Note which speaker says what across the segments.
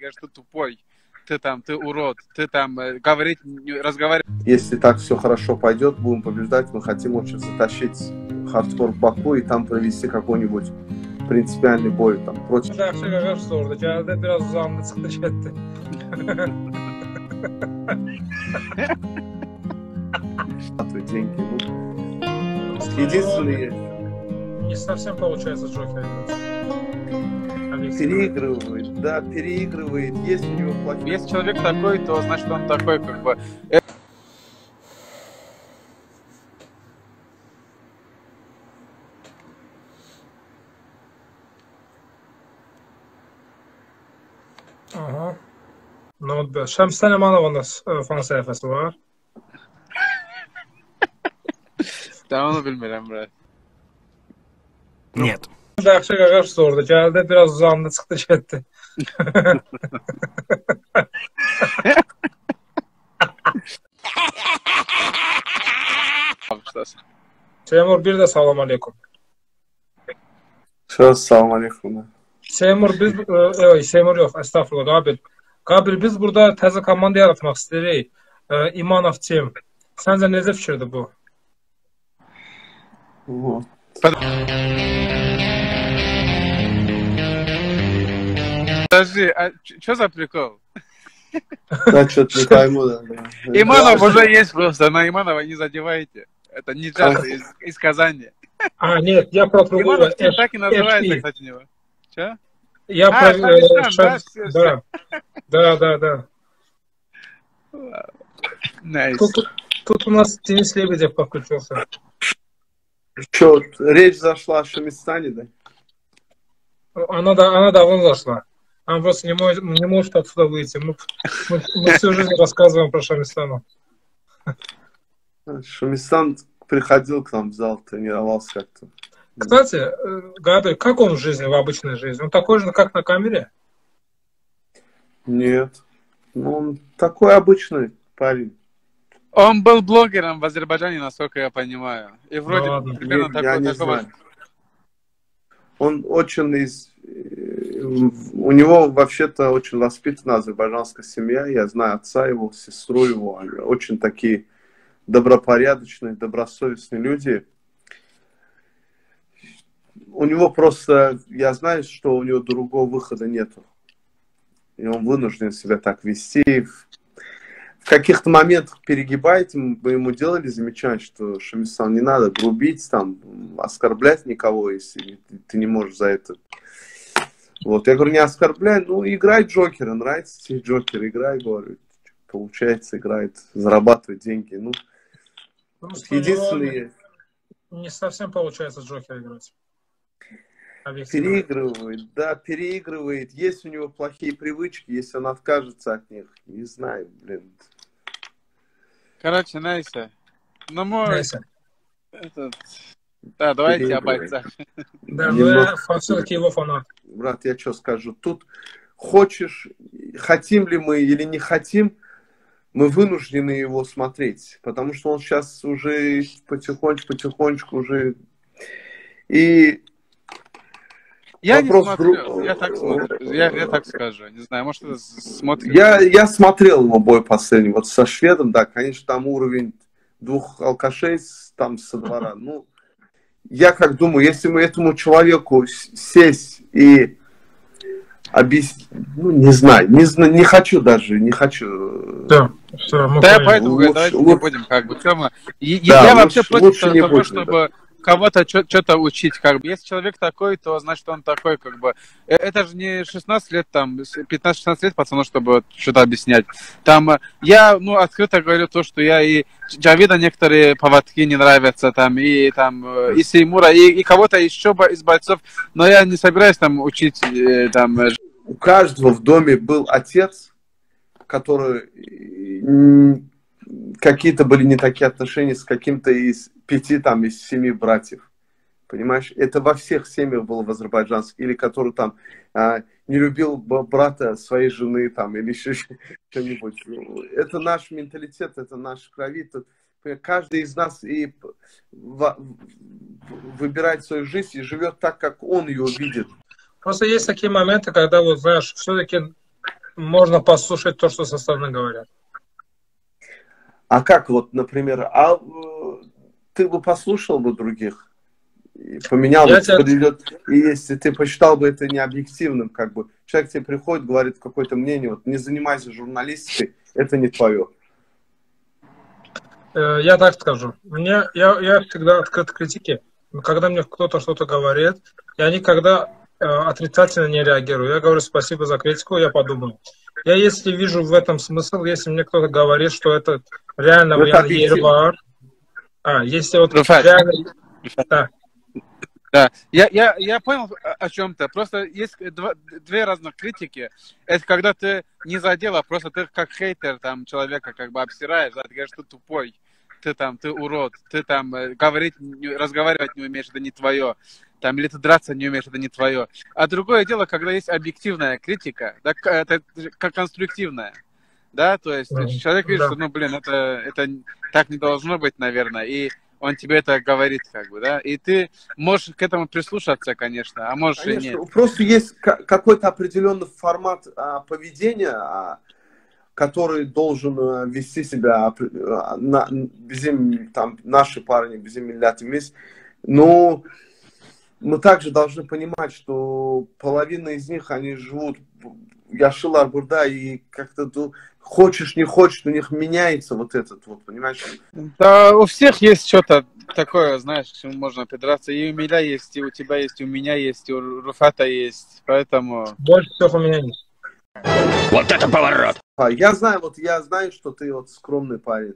Speaker 1: говорят, что ты тупой, ты там, ты урод, ты там э, говорить, разговаривать.
Speaker 2: Если так все хорошо пойдет, будем побеждать, мы хотим очень затащить хардкор в Баку и там провести какой-нибудь принципиальный бой там против.
Speaker 3: Да, все как раз orada. Geldi biraz uzandı.
Speaker 2: Твои деньги. Ну, единственный
Speaker 3: Не совсем получается Джокер Объективно.
Speaker 2: переигрывает, да, переигрывает. Есть у него плохие.
Speaker 1: Если человек такой, то значит он такой, как бы.
Speaker 3: Aha. Not bad. Şəmsən Əmanovanın da e, fan səhifəsi var.
Speaker 1: Onu bilmirəm, bro.
Speaker 3: Yaxşı qaqaş sordu. Gəldi, biraz uzandı, çıxdı, getdi.
Speaker 1: Bağışlasın.
Speaker 3: Seymur bir də salam aleykum.
Speaker 2: Çox salam aleykum.
Speaker 3: Seymur biz e, e Seymur yox, əstəğfurullah Qabil. Qabil biz burada təzə komanda yaratmaq istəyirik. E, İmanov Tim. Səncə necə fikirdir bu?
Speaker 2: Oo.
Speaker 1: Подожди, а что за прикол?
Speaker 2: Да, что-то не пойму.
Speaker 1: Иманов уже есть просто, на Иманова не задевайте. Это не джаз из, из Казани.
Speaker 3: А, нет, я про другого.
Speaker 1: Иманов так и называется, кстати, него. Че?
Speaker 3: Я
Speaker 1: А,
Speaker 3: про... э,
Speaker 1: да,
Speaker 3: Да, да, да.
Speaker 1: Nice.
Speaker 3: Тут, тут у нас Денис Лебедев подключился.
Speaker 2: Что, речь зашла о Шамистане, да?
Speaker 3: Она, да, она давно зашла. Она просто не может, не может отсюда выйти. Мы, мы, мы всю жизнь рассказываем про Шамистану.
Speaker 2: Шамистан приходил к нам в зал, тренировался как-то.
Speaker 3: Кстати, э, Габиль, как он в жизни, в обычной жизни? Он такой же, как на камере?
Speaker 2: Нет. Ну, он такой обычный парень.
Speaker 1: Он был блогером в Азербайджане, насколько я понимаю. И вроде
Speaker 3: Ну
Speaker 1: примерно
Speaker 2: Не-
Speaker 1: такой,
Speaker 2: я не
Speaker 1: такого-
Speaker 2: знаю. Он очень из... У него вообще-то очень воспитанная азербайджанская семья. Я знаю отца его, сестру его. Очень такие добропорядочные, добросовестные люди. У него просто... Я знаю, что у него другого выхода нету. И он вынужден себя так вести. В каких-то моментах перегибает, мы ему делали замечание, что Шамисан, не надо грубить, там, оскорблять никого, если ты не можешь за это. Вот, я говорю, не оскорбляй, ну, играй Джокера, нравится тебе Джокер, играй, говорю, получается, играет, зарабатывает деньги, ну,
Speaker 3: Просто
Speaker 2: единственный,
Speaker 3: Не совсем получается Джокер играть.
Speaker 2: Переигрывает, да, переигрывает, есть у него плохие привычки, если он откажется от них, не знаю, блин,
Speaker 1: Короче, Найса. Ну, мой...
Speaker 3: Нейсе.
Speaker 1: Этот... Да, давайте о бойцах.
Speaker 3: Да,
Speaker 2: Немного.
Speaker 3: все-таки его фанат.
Speaker 2: брат, я что скажу, тут хочешь, хотим ли мы или не хотим, мы вынуждены его смотреть, потому что он сейчас уже потихонечку, потихонечку уже... И
Speaker 1: Я не
Speaker 2: Вопрос
Speaker 1: смотрел,
Speaker 2: друг-
Speaker 1: я так смотрю, я, я так скажу, не знаю, может, это смотрит.
Speaker 2: я, я смотрел его бой последний, вот со шведом, да, конечно, там уровень двух алкашей там со двора, ну, я как думаю, если мы этому человеку с- сесть и объяснить, ну, не знаю, не, зна- не хочу даже, не хочу.
Speaker 3: Да, все, мы
Speaker 1: Да, поэтому
Speaker 2: Лучше-
Speaker 1: давайте не
Speaker 2: лучше-
Speaker 1: будем, как бы, тема.
Speaker 2: Да,
Speaker 1: я
Speaker 2: лучше-
Speaker 1: вообще против
Speaker 2: лучше не
Speaker 1: того,
Speaker 2: будем,
Speaker 1: чтобы кого-то что-то учить, как бы. Если человек такой, то значит он такой, как бы. Э, Это же не 16 лет, там, с- 15-16 лет пацану, чтобы что-то объяснять. Там, э, я, ну, открыто говорю то, что я и Джавида некоторые поводки не нравятся, там, и там, э, и Сеймура, и, и кого-то еще из бойцов, но я не собираюсь там учить, там,
Speaker 2: У каждого в доме был отец, который какие-то были не такие отношения с каким-то из пяти, там, из семи братьев. Понимаешь? Это во всех семьях было в азербайджанских. Или который там а, не любил брата своей жены, там, или еще что-нибудь. Это наш менталитет, это наш крови. Тут каждый из нас и выбирает свою жизнь и живет так, как он ее видит.
Speaker 3: Просто есть такие моменты, когда вот, знаешь, все-таки можно послушать то, что со стороны говорят.
Speaker 2: А как вот, например, а э, ты бы послушал бы других? поменял бы, тебя... подведет, и если ты посчитал бы это необъективным, как бы, человек тебе приходит, говорит какое-то мнение, вот, не занимайся журналистикой, это не твое.
Speaker 3: Э, я так скажу. Мне, я, я всегда открыт к критике. Когда мне кто-то что-то говорит, я никогда э, отрицательно не реагирую. Я говорю спасибо за критику, я подумаю. Я если вижу в этом смысл, если мне кто-то говорит, что это реально
Speaker 2: ну, это yeri
Speaker 3: А, если вот реально...
Speaker 1: Да. Да, я, я, я понял о чем-то. Просто есть два, две разных критики. Это когда ты не задел, а просто ты как хейтер там человека как бы обсираешь, да, ты говоришь, ты тупой, ты там, ты урод, ты там э, говорить, разговаривать не умеешь, это не твое. Там, или ты драться не умеешь, это не твое. А другое дело, когда есть объективная критика, да, это как конструктивная. Да, то есть mm-hmm. человек видит, да. что, ну, блин, это, это так не должно быть, наверное. И он тебе это говорит, как бы, да, и ты можешь к этому прислушаться, конечно, а можешь конечно. и нет.
Speaker 2: Просто есть какой-то определенный формат а, поведения, а, который должен а, вести себя а, на, bizim, там, наши парни, bizim milletimiz. Но мы также должны понимать, что половина из них, они живут Яшилар Бурда, и как-то ну, хочешь, не хочешь, у них меняется вот этот вот, понимаешь?
Speaker 1: Да, у всех есть что-то такое, знаешь, к чему можно придраться. И у меня есть, и у тебя есть, и у меня есть, и у Руфата есть, поэтому...
Speaker 3: Больше всего у меня есть.
Speaker 4: Вот это поворот!
Speaker 2: А, я знаю, вот я знаю, что ты вот скромный парень,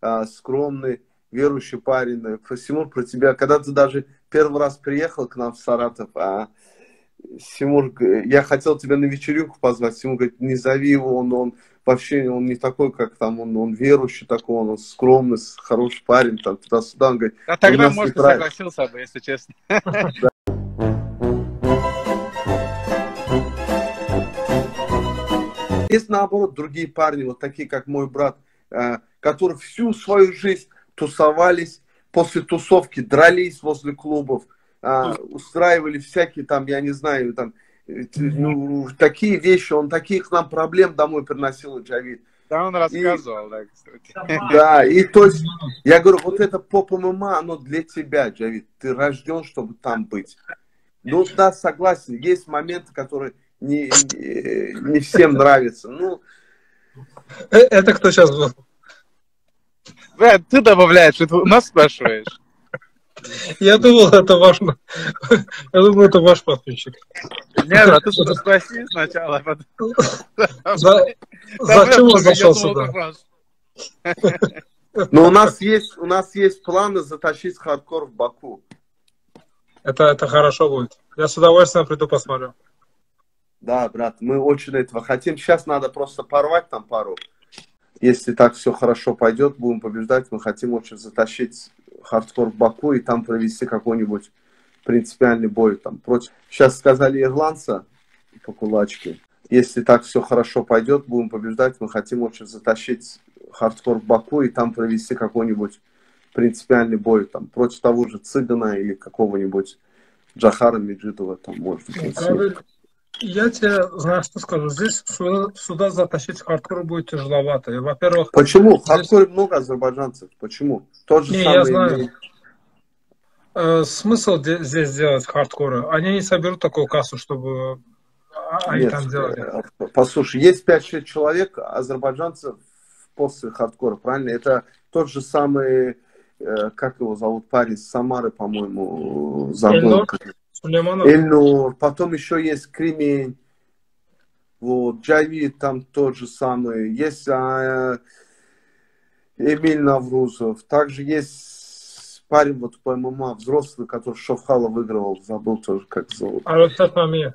Speaker 2: а, скромный, верующий парень. Симур, про тебя, когда ты даже первый раз приехал к нам в Саратов, а Симур, я хотел тебя на вечеринку позвать, Симур говорит, не зови его, он, он вообще, он не такой, как там, он, он верующий такой, он, скромный, хороший парень, там, туда-сюда, он говорит,
Speaker 1: а тогда, может, и согласился бы, если честно.
Speaker 2: Есть, наоборот, другие парни, вот такие, как мой брат, э, которые всю свою жизнь тусовались, после тусовки дрались возле клубов, а, устраивали всякие там, я не знаю, там, э, ну, такие вещи, он таких нам проблем домой приносил, Джавид.
Speaker 1: Да, он рассказывал, и, да, кстати.
Speaker 2: Да, и то есть, я говорю, вот это поп ММА, оно для тебя, Джавид. Ты рожден, чтобы там быть. Ну, да, согласен, есть моменты, которые не, не, не всем нравятся. Ну,
Speaker 3: э, это кто сейчас был?
Speaker 1: Ты добавляешь, это у нас спрашиваешь.
Speaker 3: Я думал, это ваш... Я думаю, это ваш подписчик.
Speaker 1: Нет, а ты что спроси сначала. А
Speaker 3: зачем он зашел сюда?
Speaker 2: Но у нас есть, у нас есть планы затащить хардкор в Баку.
Speaker 3: Это, это хорошо будет. Я с удовольствием приду посмотрю.
Speaker 2: Да, брат, мы очень этого хотим. Сейчас надо просто порвать там пару. Если так все хорошо пойдет, будем побеждать. Мы хотим очень затащить хардкор в Баку и там провести какой-нибудь принципиальный бой там против. Сейчас сказали ирландца по кулачке. Если так все хорошо пойдет, будем побеждать. Мы хотим очень затащить хардкор в Баку и там провести какой-нибудь принципиальный бой там против того же Цыгана или какого-нибудь Джахара Меджидова там может быть.
Speaker 3: Я тебе, знаешь, что скажу, здесь сюда, сюда затащить хардкор будет тяжеловато. И, во-первых...
Speaker 2: Почему? В хардкоре много азербайджанцев. Почему? Тот же
Speaker 3: не,
Speaker 2: самый...
Speaker 3: я знаю. Э, смысл здесь сделать хардкоры? Они не соберут такую кассу, чтобы они Нет, там делали.
Speaker 2: Э, послушай, есть 5-6 человек азербайджанцев после хардкора, правильно? Это тот же самый, э, как его зовут, парень с Самары, по-моему, забыл. Сулейманов. Эльнур, потом еще есть Кремень, вот, Джавид там тот же самый, есть а, Эмиль Наврузов, также есть парень вот по ММА, взрослый, который Шовхала выигрывал, забыл тоже, как зовут.
Speaker 3: Арусат Мамиев.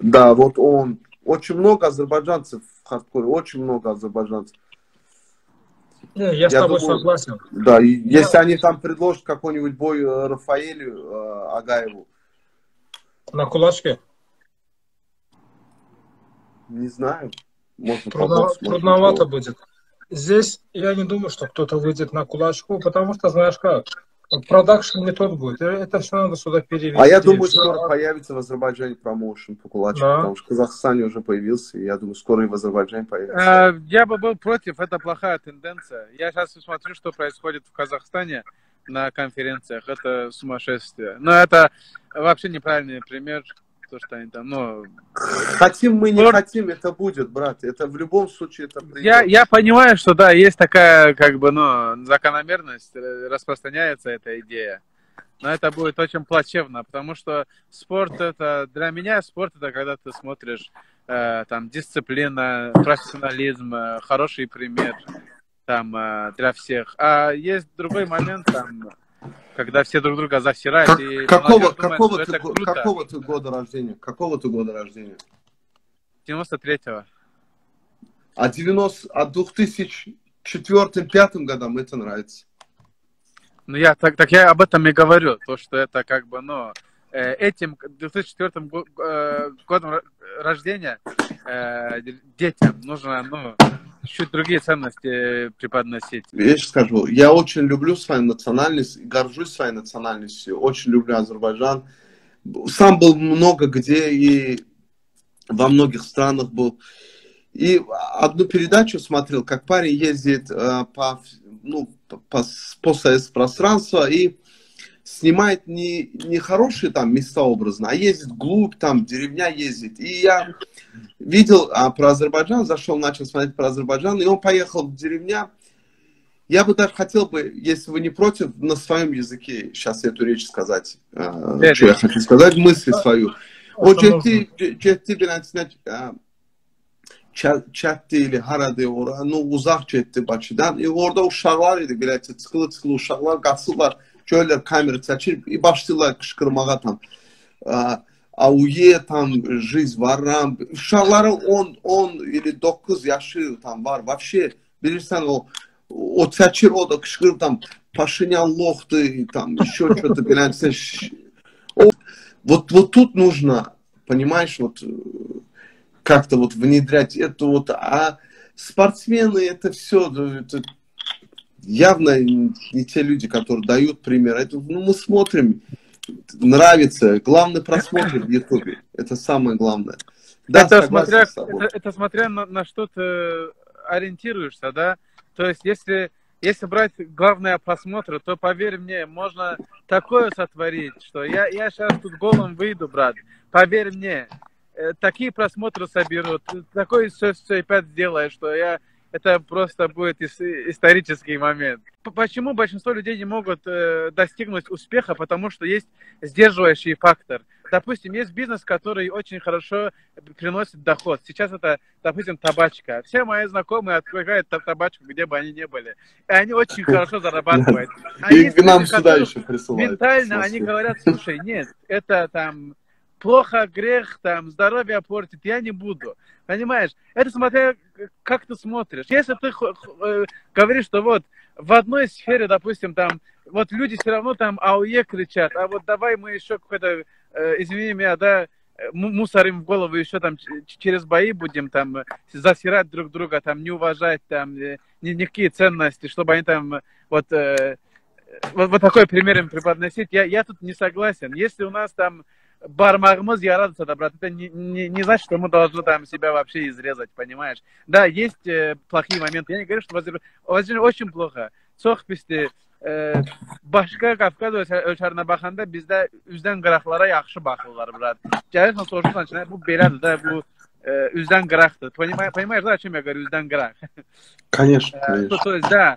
Speaker 2: Да, вот он. Очень много азербайджанцев в хардкоре, очень много азербайджанцев.
Speaker 3: Не, я, я с тобой думаю, согласен.
Speaker 2: Да, я... если они там предложат какой-нибудь бой э, Рафаэлю э, Агаеву,
Speaker 3: на кулачке?
Speaker 2: Не знаю.
Speaker 3: Можно Трудно, трудновато можно будет. Здесь я не думаю, что кто-то выйдет на кулачку, потому что, знаешь как, продакшн не тот будет. Э, Это все надо сюда перевести.
Speaker 2: А я думаю,
Speaker 3: Всё.
Speaker 2: скоро появится в Азербайджане промоушен по кулачку,
Speaker 3: Да.
Speaker 2: потому что в Казахстане уже появился, и я думаю, скоро и в Азербайджане появится.
Speaker 1: Э, Я бы был против, это плохая тенденция. Я сейчас смотрю, что происходит в Казахстане на конференциях. Это сумасшествие. Но это вообще неправильный пример, то, что они там, ну...
Speaker 2: Хотим мы, не
Speaker 1: Вот.
Speaker 2: хотим, это будет, брат. Это в любом случае это придет.
Speaker 1: Я, я понимаю, что да, есть такая, как бы, ну, закономерность, э, распространяется эта идея. Но это будет очень плачевно, потому что спорт это, для меня спорт это когда ты смотришь э, там дисциплина, профессионализм, э, хороший пример там э, для всех. А есть другой момент там, когда все друг друга засирают.
Speaker 2: Как-
Speaker 1: и
Speaker 2: какого,
Speaker 1: думает,
Speaker 2: какого, ты,
Speaker 1: круто.
Speaker 2: какого ты года рождения? Какого ты года рождения?
Speaker 1: 93-го.
Speaker 2: А 90, а 2004-2005 годам это нравится.
Speaker 1: Ну, я так, так я об этом и говорю, то, что это как бы, ну, э, этим 2004 го- э, годом ро- рождения детям нужно, ну, чуть другие ценности преподносить.
Speaker 2: Я сейчас скажу, я очень люблю свою национальность, горжусь своей национальностью, очень люблю Азербайджан. Сам был много где и во многих странах был. И одну передачу смотрел, как парень ездит э, по, ну, по, по, постсоветское пространство и снимает не, не хорошие там места образно, а ездит вглубь, там деревня ездит. И я видел а, про Азербайджан, зашел, начал смотреть про Азербайджан, и он поехал в деревня. Я бы даже хотел бы, если вы не против, на своем языке сейчас эту речь сказать. э,
Speaker 1: Да,
Speaker 2: что я хочу сказать, мысли свою. O ciddi, ciddi çətdi ili haradı ora, no uzaq getdi Bakıdan. E, orada uşaqlar idi belə çıxılı çıxılı uşaqlar qaçırlar, görürlər kamera çəkir, e, başlayırlar qışqırmağa tam. Auye tam жизнь varam. Uşaqların 10 10 ili 9 yaşı tam var. Вообще bilirsən o o çəkir o da qışqırır tam Paşinyan loxdu tam еще что-то. O вот, вот тут нужно, понимаешь, вот э, как-то вот внедрять это вот, а спортсмены это все, это явно не те люди, которые дают пример. Это, ну, мы смотрим, нравится, главный просмотр в Ютубе, это самое главное. Да,
Speaker 1: это, смотря, это, это смотря на, на что ты ориентируешься, да? То есть, если, если брать главное просмотр, то поверь мне, можно такое сотворить, что я, я сейчас тут голым выйду, брат. Поверь мне, э, такие просмотры соберут, ты такой все, все опять сделаешь, что я это просто будет ис- исторический момент. Почему большинство людей не могут э, достигнуть успеха? Потому что есть сдерживающий фактор. Допустим, есть бизнес, который очень хорошо приносит доход. Сейчас это, допустим, табачка. Все мои знакомые открывают та- табачку, где бы они ни были. И они очень хорошо зарабатывают. А
Speaker 2: И к нам сюда еще присылают.
Speaker 1: Ментально они говорят, слушай, нет, это там плохо, грех, там, здоровье портит, я не буду. Понимаешь? Это смотря, как ты смотришь. Если ты э, говоришь, что вот в одной сфере, допустим, там, вот люди все равно там АУЕ кричат, а вот давай мы еще какой-то, э, извини меня, да, му- мусорим в голову еще там через бои будем там э, засирать друг друга, там не уважать там э, ни, никакие ценности, чтобы они там вот э, вот, вот такой пример им преподносить, я, я тут не согласен. Если у нас там бармагмыз ярадыца, да, брат, это не, не, не значит, что мы должны там себя вообще изрезать, понимаешь? Да, есть э, плохие моменты. Я не говорю, что в Азербай- в Азербайджане очень плохо. Başqa Qafqaz ölkə- ölkələrinə baxanda bizdə üzdən qıraqlara yaxşı baxırlar, brad. Gəlirsən soruşursan ki, "Nə, bu belədir də, bu e, üzdən qıraqdır. Понимаешь, да, о чем я говорю, üzdən qıraq.
Speaker 2: Конечно,
Speaker 1: Э,
Speaker 2: конечно.
Speaker 1: То, то есть, да, э,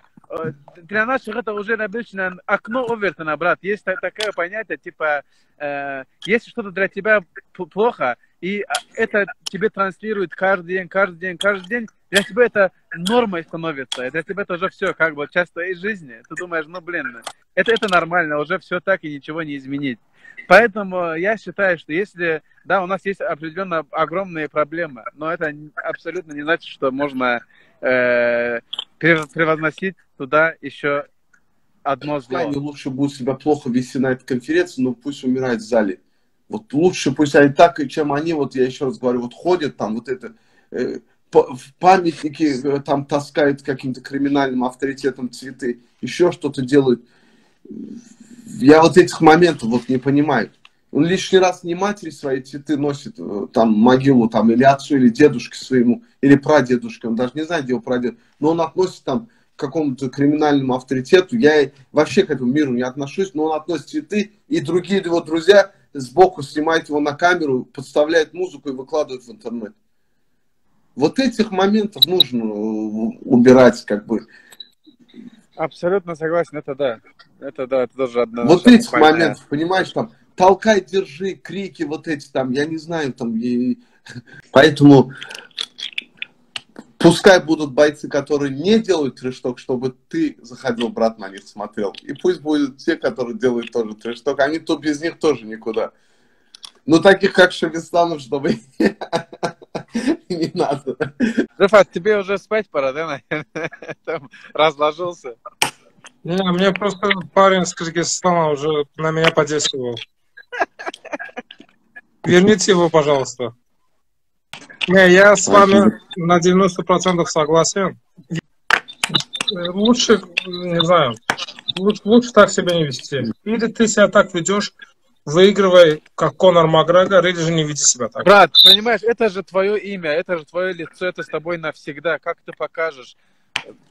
Speaker 1: для наших это уже обычно окно Овертона, брат. Есть та- такое понятие, типа, э, если что-то для тебя плохо, и а, это тебе транслирует каждый день, каждый день, каждый день, для тебя это нормой становится. Для тебя это уже все, как бы, часть твоей жизни. Ты думаешь, ну, блин, это, это нормально, уже все так и ничего не изменить. Поэтому я считаю, что если, да, у нас есть определенно огромные проблемы, но это абсолютно не значит, что можно э, прев- превозносить туда еще одно зло.
Speaker 2: Они лучше будут себя плохо вести на этой конференции, но пусть умирают в зале. Вот лучше пусть они так, чем они, вот я еще раз говорю, вот ходят там, вот это, э, в памятники э, там таскают каким-то криминальным авторитетом цветы, еще что-то делают. я вот этих моментов вот не понимаю. Он лишний раз не матери свои цветы носит, э, там, могилу, там, или отцу, или дедушке своему, или прадедушке, он даже не знает, где его прадед, но он относит там какому-то криминальному авторитету, я вообще к этому миру не отношусь, но он относит цветы, и другие его друзья сбоку снимают его на камеру, подставляют музыку и выкладывают в интернет. Вот этих моментов нужно э, убирать, как бы.
Speaker 1: Абсолютно согласен, это да. Это да, это тоже одна.
Speaker 2: Вот этих моментов, понимаешь, там, толкай, держи, крики вот эти там, я не знаю, там, и... поэтому пускай будут бойцы, которые не делают трешток, чтобы ты заходил, брат, на них смотрел. И пусть будут те, которые делают тоже трешток, они то без них тоже никуда. Ну, таких как Шагистанов, чтобы не надо.
Speaker 1: Рифат, тебе уже спать пора, да, наверное? Там разложился.
Speaker 3: Не, мне просто парень с Кыргызстана уже на меня подействовал. Верните его, пожалуйста. Не, я с вами на 90% согласен. Лучше, не знаю, лучше, лучше так себя не вести. Или ты себя так ведешь, выигрывай, как Конор Макгрегор, или же не веди себя так.
Speaker 1: Брат, понимаешь, это же твое имя, это же твое лицо, это с тобой навсегда. Как ты покажешь?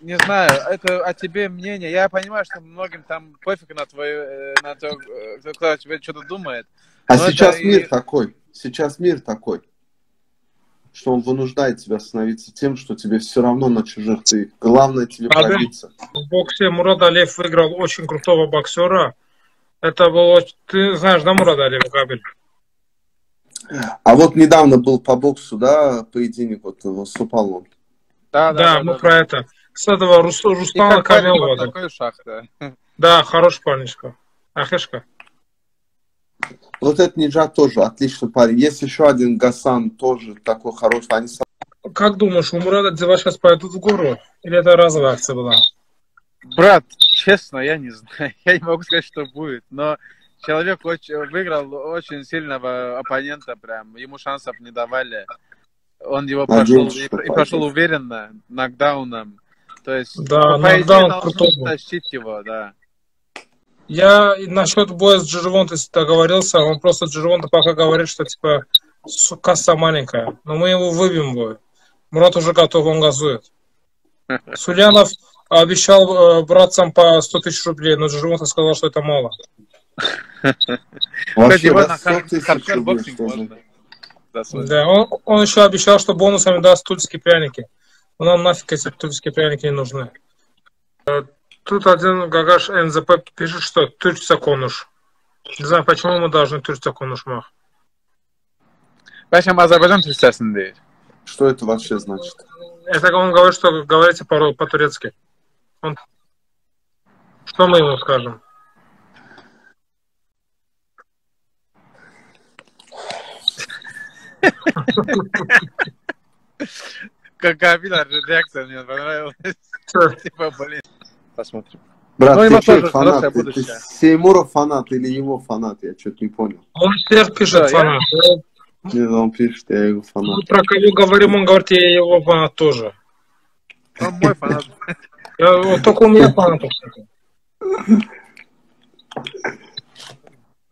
Speaker 1: Не знаю, это о тебе мнение. Я понимаю, что многим там пофиг на твое, э, на то, э, кто о тебе что-то думает.
Speaker 2: А сейчас мир и... такой. Сейчас мир такой что он вынуждает тебя становиться тем, что тебе все равно на чужих ты. Главное тебе а пробиться.
Speaker 3: В боксе Мурад Алиев выиграл очень крутого боксера. Это было... Ты знаешь, да, Мурад Алиев, Габель?
Speaker 2: А вот недавно был по боксу, да, поединок, вот выступал он.
Speaker 3: Да, да, да, мы да, про да. это. С этого Рус, Рустама Камилова.
Speaker 1: Такой да.
Speaker 3: Да, хороший парнишка. Ахешка.
Speaker 2: Вот этот Ниджат тоже отличный парень. Есть еще один Гасан, тоже такой хороший. Они...
Speaker 3: Как думаешь, у Мурада дела сейчас пойдут в гору? Или это разовая акция была?
Speaker 1: Брат, честно, я не знаю. Я не могу сказать, что будет. Но человек очень, выиграл очень сильного оппонента, прям. Ему шансов не давали. Он его прошел, и, и прошел уверенно, нокдауном. То есть,
Speaker 3: да, по нокдаун
Speaker 1: идее, крутой. тащить его, да.
Speaker 3: Я насчет боя с Джервонта договорился, он просто Джервонта пока говорит, что типа касса маленькая, но мы его выбьем бой. Мурат уже готов, он газует. Сулянов обещал э, братцам по 100 тысяч рублей, но Джервонта сказал, что это мало. Да, он, он еще обещал, что бонусами даст тульские пряники. Но нам нафиг эти тульские пряники не нужны. Тут один Гагаш НЗП пишет, что Турция конуш. Не знаю, почему мы должны Турция конушмах.
Speaker 1: Почему Азербайджан Турциясын değil.
Speaker 2: Что это вообще значит?
Speaker 3: Это он говорит, что говорите по-турецки. Он... Что мы ему скажем?
Speaker 1: Как Кабина реакция мне понравилась. Типа, блин. Посмотрим.
Speaker 2: Брат, ну, ты что, фанат? Ты, ты Сеймуров фанат или его фанат? Я что-то не понял.
Speaker 3: Он всех пишет да, фанат.
Speaker 2: Я... Не, он пишет, я его фанат.
Speaker 3: Мы про кого говорим, он говорит, я его фанат тоже.
Speaker 1: Он мой фанат.
Speaker 3: Я, вот, только у меня фанат, кстати.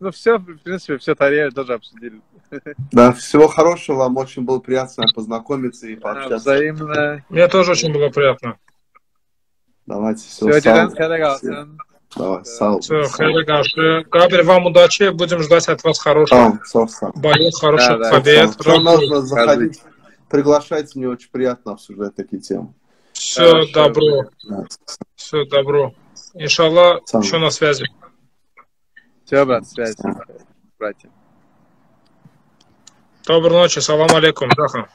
Speaker 1: Ну все, в принципе, все Тарея тоже обсудили.
Speaker 2: Да, всего хорошего вам, очень было приятно познакомиться и пообщаться.
Speaker 1: Взаимно.
Speaker 3: Мне тоже очень было приятно.
Speaker 2: Давайте все. Все,
Speaker 1: kalsın.
Speaker 2: Давай, сау.
Speaker 3: Все, хайда Габель, вам удачи. Будем ждать от вас хороших боев, хороших да, побед.
Speaker 2: Все, нужно заходить. Приглашайте, мне очень приятно обсуждать такие темы.
Speaker 3: Все, добро. Все, добро. Иншаллах, еще на связи.
Speaker 1: Все, брат, связь. Братья.
Speaker 3: Доброй ночи, салам алейкум. Даха.